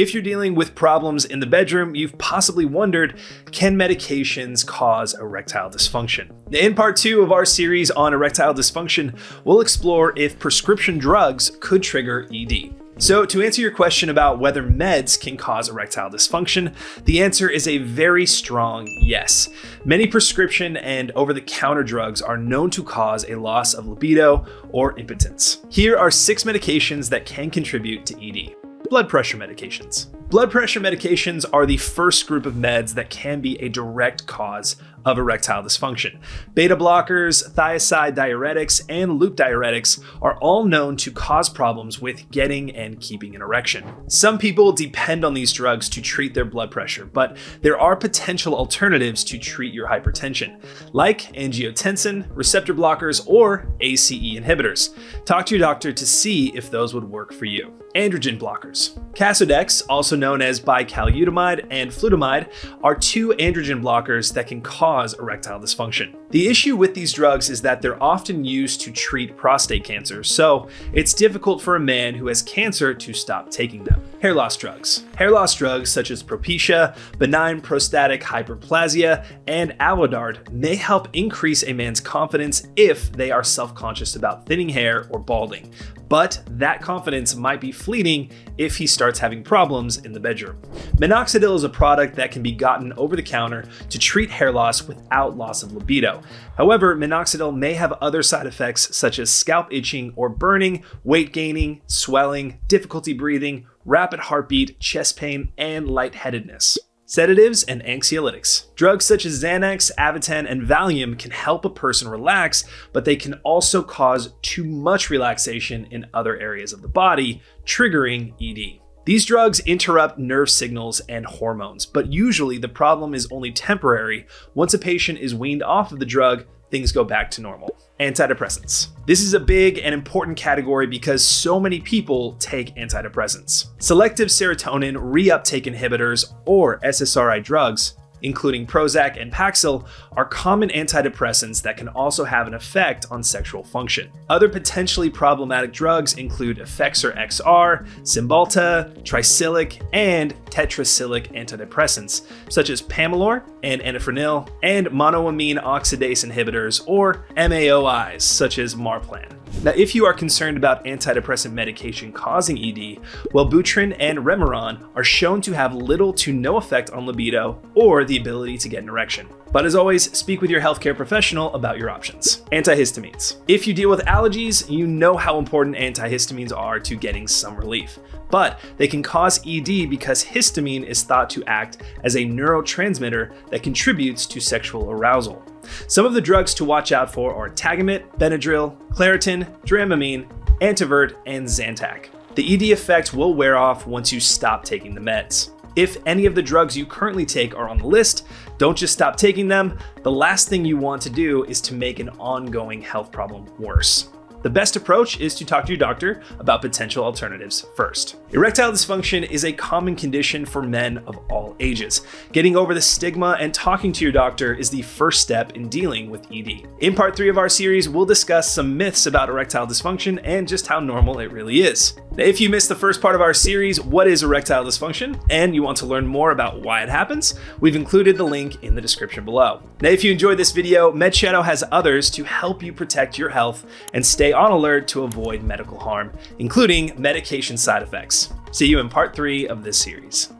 If you're dealing with problems in the bedroom, you've possibly wondered, can medications cause erectile dysfunction? In part two of our series on erectile dysfunction, we'll explore if prescription drugs could trigger ED. So, to answer your question about whether meds can cause erectile dysfunction, the answer is a very strong yes. Many prescription and over the counter drugs are known to cause a loss of libido or impotence. Here are six medications that can contribute to ED. Blood pressure medications. Blood pressure medications are the first group of meds that can be a direct cause of erectile dysfunction. Beta blockers, thiazide diuretics, and loop diuretics are all known to cause problems with getting and keeping an erection. Some people depend on these drugs to treat their blood pressure, but there are potential alternatives to treat your hypertension, like angiotensin, receptor blockers, or ACE inhibitors. Talk to your doctor to see if those would work for you. Androgen blockers. Casodex, also known as bicalutamide and flutamide, are two androgen blockers that can cause cause erectile dysfunction. The issue with these drugs is that they're often used to treat prostate cancer, so it's difficult for a man who has cancer to stop taking them. Hair loss drugs. Hair loss drugs such as Propecia, benign prostatic hyperplasia, and Avodart may help increase a man's confidence if they are self-conscious about thinning hair or balding, but that confidence might be fleeting if he starts having problems in the bedroom. Minoxidil is a product that can be gotten over the counter to treat hair loss without loss of libido. However, minoxidil may have other side effects such as scalp itching or burning, weight gaining, swelling, difficulty breathing, rapid heartbeat, chest pain, and lightheadedness. Sedatives and anxiolytics. Drugs such as Xanax, Ativan, and Valium can help a person relax, but they can also cause too much relaxation in other areas of the body, triggering ED. These drugs interrupt nerve signals and hormones, but usually the problem is only temporary. Once a patient is weaned off of the drug, things go back to normal. Antidepressants. This is a big and important category because so many people take antidepressants. Selective serotonin reuptake inhibitors, or SSRI drugs, including Prozac and Paxil, are common antidepressants that can also have an effect on sexual function. Other potentially problematic drugs include Effexor XR, Cymbalta, Tricyclic, and tetracyclic antidepressants, such as Pamelor and Anafranil, and monoamine oxidase inhibitors, or MAOIs, such as Marplan. Now, if you are concerned about antidepressant medication causing ED, Wellbutrin and Remeron are shown to have little to no effect on libido or the ability to get an erection. But as always, speak with your healthcare professional about your options. Antihistamines. If you deal with allergies, you know how important antihistamines are to getting some relief. But they can cause ED because histamine is thought to act as a neurotransmitter that contributes to sexual arousal. Some of the drugs to watch out for are Tagamet, Benadryl, Claritin, Dramamine, Antivert, and Zantac. The ED effect will wear off once you stop taking the meds. If any of the drugs you currently take are on the list, don't just stop taking them. The last thing you want to do is to make an ongoing health problem worse. The best approach is to talk to your doctor about potential alternatives first. Erectile dysfunction is a common condition for men of all ages. Getting over the stigma and talking to your doctor is the first step in dealing with ED. In part three of our series, we'll discuss some myths about erectile dysfunction and just how normal it really is. Now, if you missed the first part of our series, What is Erectile Dysfunction? and you want to learn more about why it happens, we've included the link in the description below. Now, if you enjoyed this video, MedShadow has others to help you protect your health and stay stay on alert to avoid medical harm, including medication side effects. See you in part three of this series.